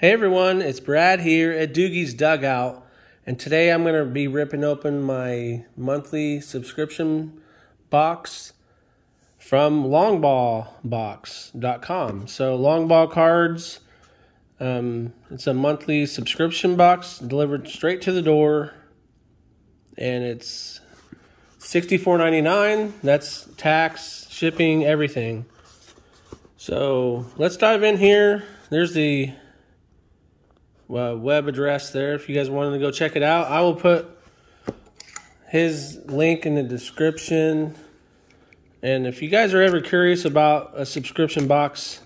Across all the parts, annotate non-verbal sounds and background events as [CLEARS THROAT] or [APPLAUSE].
Hey everyone, it's Brad here at Doogie's Dugout, and today I'm going to be ripping open my monthly subscription box from longballbox.com. So, longball cards, um, it's a monthly subscription box delivered straight to the door, and it's $64.99. That's tax, shipping, everything. So, let's dive in here. There's the uh, web address there if you guys wanted to go check it out. I will put his link in the description. And if you guys are ever curious about a subscription box,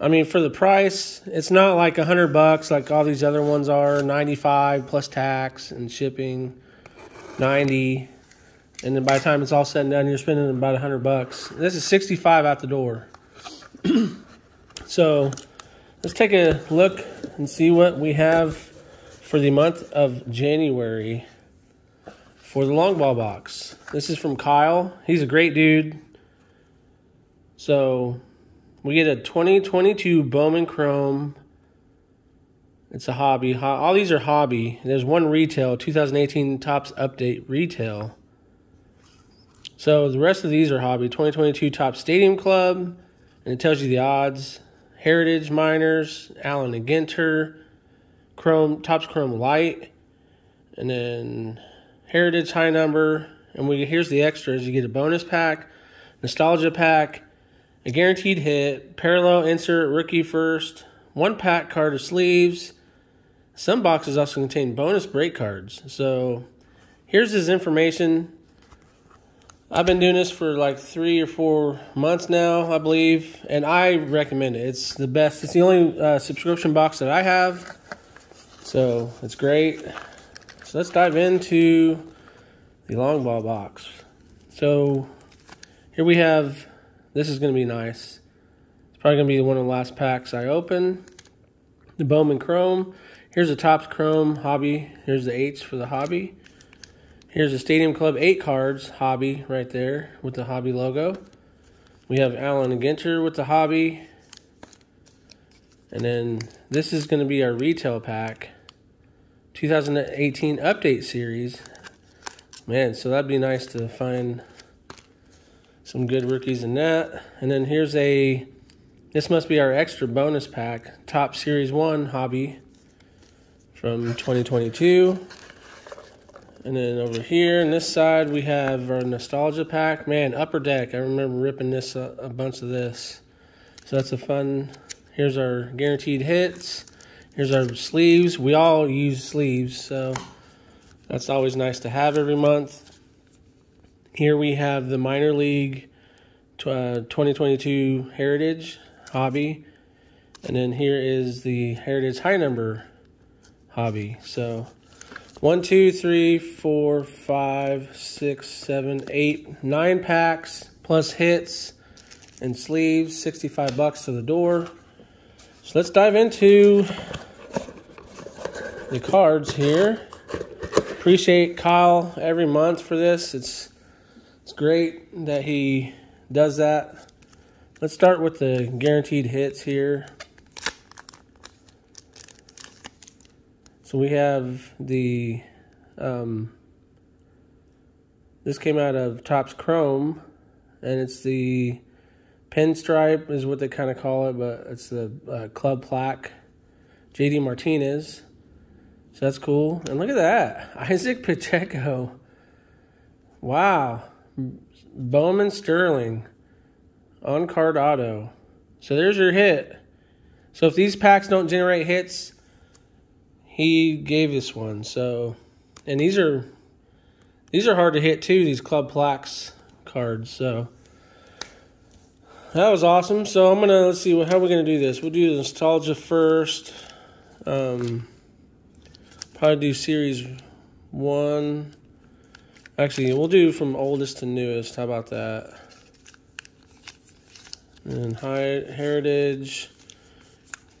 I mean, for the price, it's not like a hundred bucks like all these other ones are. Ninety-five plus tax and shipping, ninety, and then by the time it's all said and done, you're spending about a hundred bucks. This is sixty-five out the door. [CLEARS THROAT] so, let's take a look and see what we have for the month of January for the long ball box. This is from Kyle. He's a great dude. So we get a 2022 Bowman Chrome. It's a hobby. All these are hobby. There's one retail, 2018 Topps Update retail. So the rest of these are hobby. 2022 Topps Stadium Club, and it tells you the odds. Heritage Minors, Allen and Ginter, Chrome Topps Chrome Light, and then Heritage High Number. And we here's the extras. You get a bonus pack, nostalgia pack, a guaranteed hit, parallel insert rookie first, one pack card of sleeves. Some boxes also contain bonus break cards. So here's his information. I've been doing this for like three or four months now, I believe, and I recommend it. It's the best. It's the only uh, subscription box that I have, so it's great. So let's dive into the long ball box. So here we have. This is going to be nice. It's probably going to be one of the last packs I open. The Bowman Chrome. Here's the Topps Chrome Hobby. Here's the H for the Hobby. Here's the Stadium Club 8 cards, Hobby, right there with the Hobby logo. We have Allen and Ginter with the Hobby. And then this is going to be our retail pack. 2018 Update Series. Man, so that'd be nice to find some good rookies in that. And then here's a, this must be our extra bonus pack. Topps Series 1 Hobby from 2022. And then over here on this side, we have our nostalgia pack. Man, Upper Deck. I remember ripping this a, a bunch of this. So that's a fun. Here's our guaranteed hits. Here's our sleeves. We all use sleeves, so that's always nice to have every month. Here we have the minor league uh, 2022 Heritage Hobby. And then here is the Heritage High Number Hobby. So one, two, three, four, five, six, seven, eight, nine packs plus hits and sleeves, 65 bucks to the door. So let's dive into the cards here. Appreciate Kyle every month for this. It's it's great that he does that. Let's start with the guaranteed hits here. So we have the, um, this came out of Topps Chrome, and it's the pinstripe is what they kind of call it, but it's the uh, club plaque. JD Martinez. So that's cool. And look at that. [LAUGHS] Izaac Pacheco. Wow. Bowman Sterling on card auto. So there's your hit. So if these packs don't generate hits, he gave this one. So, and these are these are hard to hit too. These club plaques cards. So that was awesome. So I'm gonna let's see how we're gonna do this. We'll do the nostalgia first. Um, probably do series one. Actually, we'll do from oldest to newest. How about that? And high heritage.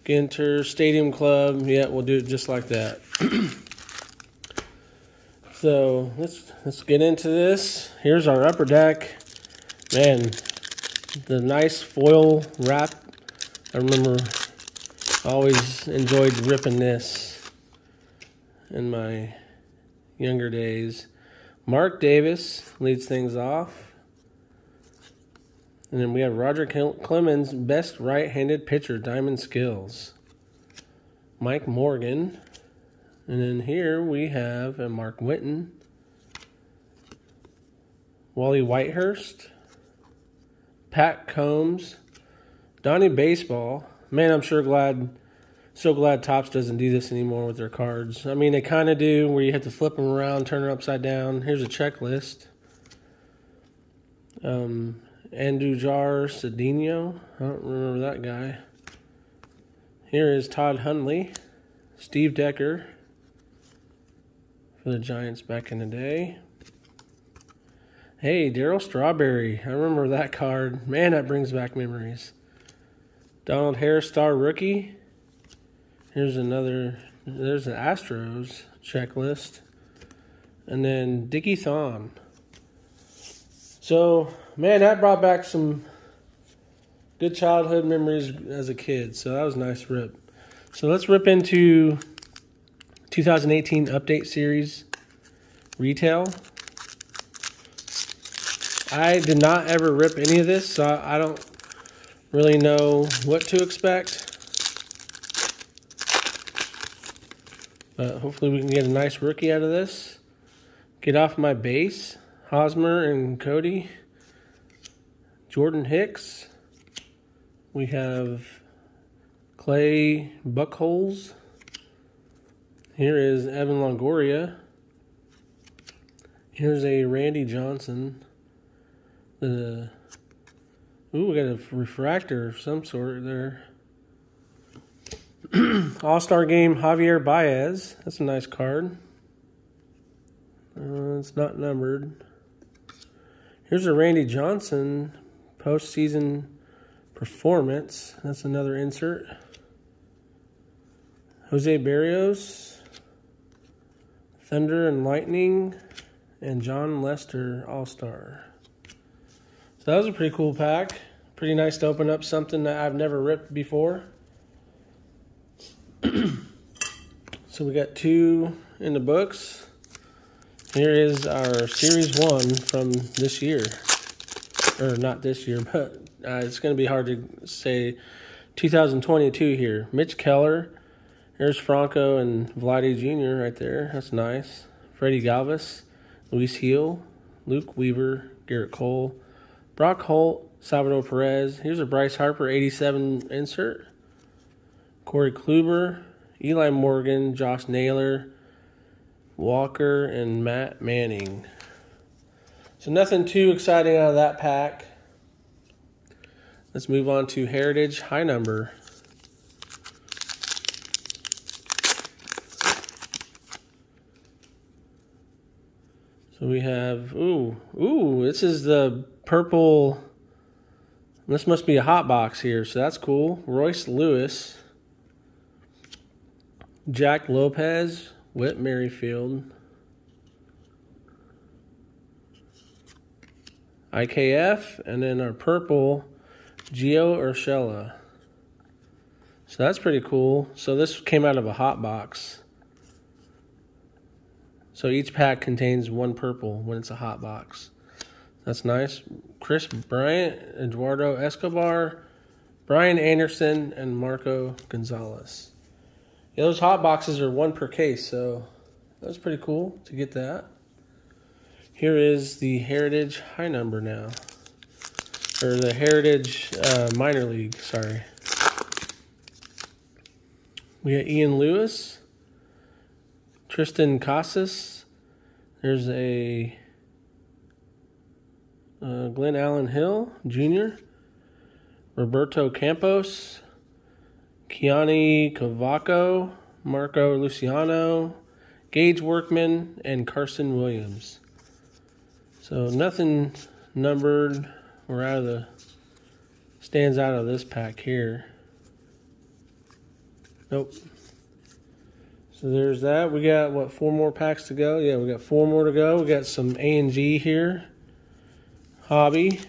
Ginter Stadium Club. Yeah, we'll do it just like that. [CLEARS THROAT] so let's let's get into this. Here's our upper deck. Man, the nice foil wrap. I remember Always enjoyed ripping this in my younger days. Mark Davis leads things off. And then we have Roger Clemens, best right handed pitcher, Diamond Skills. Mike Morgan. And then here we have a Mark Whiten. Wally Whitehurst. Pat Combs. Donnie Baseball. Man, I'm sure glad, so glad Topps doesn't do this anymore with their cards. I mean, they kind of do where you have to flip them around, turn them upside down. Here's a checklist. Um, Andujar Cedeno. I don't remember that guy. Here is Todd Hundley. Steve Decker for the Giants back in the day. Hey, Darryl Strawberry. I remember that card. Man, that brings back memories. Donald Harris, star rookie. Here's another. There's an Astros checklist. And then Dickie Thon. So, man, that brought back some good childhood memories as a kid. So that was a nice rip. So let's rip into 2018 update series retail. I did not ever rip any of this, so I don't really know what to expect. But hopefully we can get a nice rookie out of this. Get off my base. Hosmer and Cody. Jordan Hicks. We have Clay Buchholz. Here is Evan Longoria. Here's a Randy Johnson. The ooh, we got a refractor of some sort there. [CLEARS THROAT] All Star Game Javier Baez. That's a nice card. Uh, it's not numbered. Here's a Randy Johnson postseason performance. That's another insert. Jose Berrios, Thunder and Lightning, and Jon Lester All Star. So that was a pretty cool pack. Pretty nice to open up something that I've never ripped before. [CLEARS THROAT] so we got two in the books. Here is our Series 1 from this year. Or not this year, [LAUGHS] but uh, it's going to be hard to say 2022 here. Mitch Keller. There's Franco and Vladdy Jr. right there. That's nice. Freddie Galvis. Luis Gil. Luke Weaver. Gerrit Cole. Brock Holt, Salvador Perez. Here's a Bryce Harper 87 insert. Corey Kluber, Eli Morgan, Josh Naylor, Walker, and Matt Manning. So nothing too exciting out of that pack. Let's move on to Heritage High Number. So we have, ooh, ooh, this is the purple. This must be a hot box here, so that's cool. Royce Lewis, Jack Lopez, Whit Merrifield, IKF, and then our purple, Gio Urshela. So that's pretty cool. So this came out of a hot box. So each pack contains one purple when it's a hot box. That's nice. Kris Bryant, Eduardo Escobar, Brian Anderson, and Marco Gonzalez. Yeah, those hot boxes are one per case, so that was pretty cool to get that. Here is the Heritage High Number now. Or the Heritage uh, Minor League, sorry. We got Ian Lewis, Triston Casas. There's a uh, Glenallen Hill Jr., Roberto Campos, Keoni Cavaco, Marco Luciano, Gage Workman, and Carson Williams. So nothing numbered or out of the stands out of this pack here. Nope. So there's that. We got what four more packs to go? Yeah, we got four more to go. We got some A and G here. Hobby,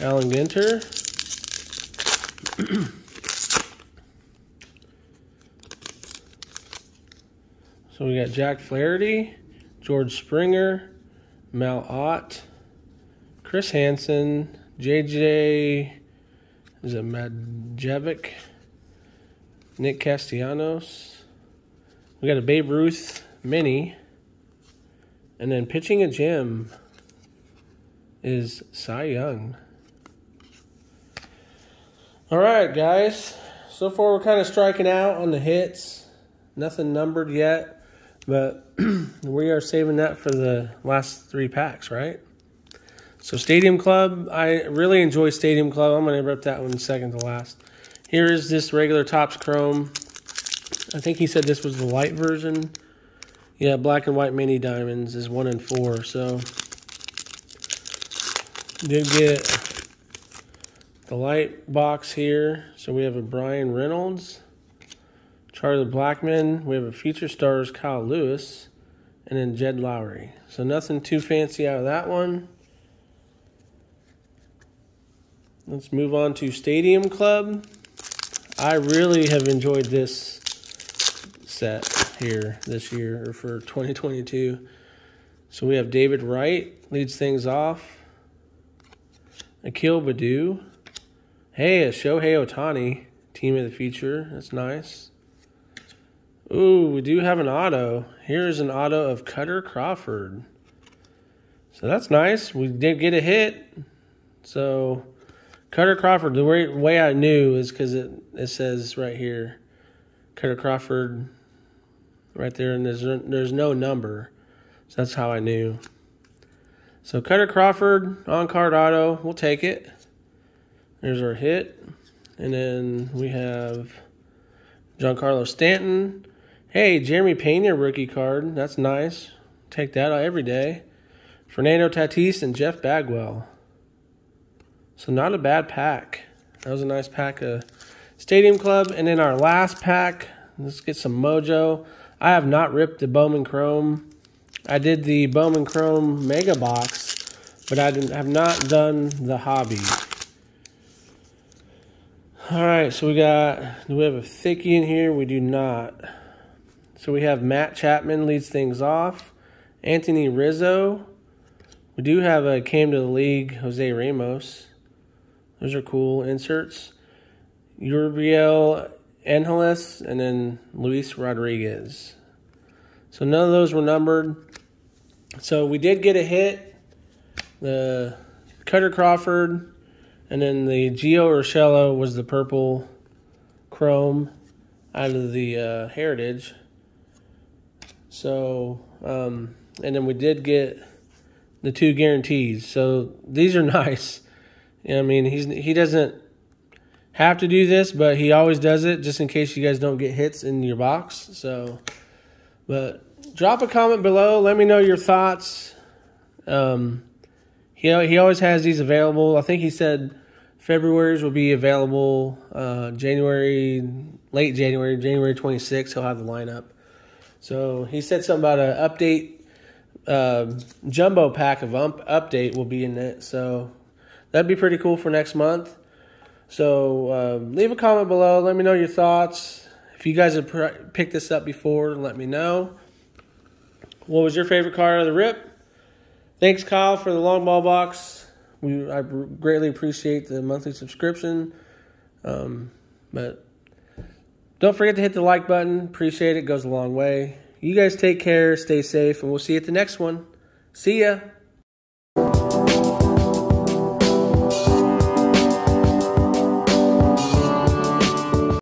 Allen Ginter. [CLEARS THROAT] So we got Jack Flaherty, George Springer, Mal Ott, Chris Hansen, JJ, is it Nick Castellanos. We got a Babe Ruth mini. And then pitching a gym is Cy Young. All right, guys. So far, we're kind of striking out on the hits. Nothing numbered yet, but [CLEARS THROAT] we are saving that for the last three packs, right? So, Stadium Club, I really enjoy Stadium Club. I'm going to rip that one second to last. Here is this regular Topps Chrome. I think he said this was the light version. Yeah, black and white mini diamonds is one in four. So, did get the light box here. So we have a Bryan Reynolds, Charlie Blackmon. We have a Future Stars Kyle Lewis, and then Jed Lowrie. So nothing too fancy out of that one. Let's move on to Stadium Club. I really have enjoyed this set here this year or for 2022. So we have David Wright leads things off. Akil Baddoo. Hey, a Shohei Ohtani team of the future. That's nice. Ooh, we do have an auto. Here's an auto of Kutter Crawford. So that's nice. We did get a hit. So Kutter Crawford, the way, way I knew is because it, it says right here, Kutter Crawford, right there, and there's there's no number, so that's how I knew. So Kutter Crawford on card auto, we'll take it. There's our hit, and then we have Giancarlo Stanton. Hey, Jeremy Pena rookie card, that's nice. Take that every day. Fernando Tatis and Jeff Bagwell. So not a bad pack. That was a nice pack of Stadium Club. And in our last pack, let's get some mojo. I have not ripped the Bowman Chrome. I did the Bowman Chrome Mega Box, but I didn't have not done the hobby. All right, so we got, do we have a thickie in here? We do not. So we have Matt Chapman leads things off. Anthony Rizzo. We do have a came to the league, Jose Ramos. Those are cool inserts. Uriel Angeles and then Luis Rodriguez. So none of those were numbered. So we did get a hit. The Kutter Crawford and then the Gio Urshela was the purple chrome out of the uh, Heritage. So, um, and then we did get the two guarantees. So these are [LAUGHS] nice. I mean, he's he doesn't have to do this, but he always does it just in case you guys don't get hits in your box. So, but drop a comment below. Let me know your thoughts. Um, he he always has these available. I think he said February's will be available uh, January, late January, January 26th. He'll have the lineup. So he said something about an update, uh, jumbo pack of ump, update will be in it. So that'd be pretty cool for next month. So um, leave a comment below. Let me know your thoughts. If you guys have picked this up before, let me know. What was your favorite card of the rip? Thanks, Kyle, for the long ball box. We I greatly appreciate the monthly subscription. Um, but don't forget to hit the like button. Appreciate it. Goes a long way. You guys take care. Stay safe, and we'll see you at the next one. See ya.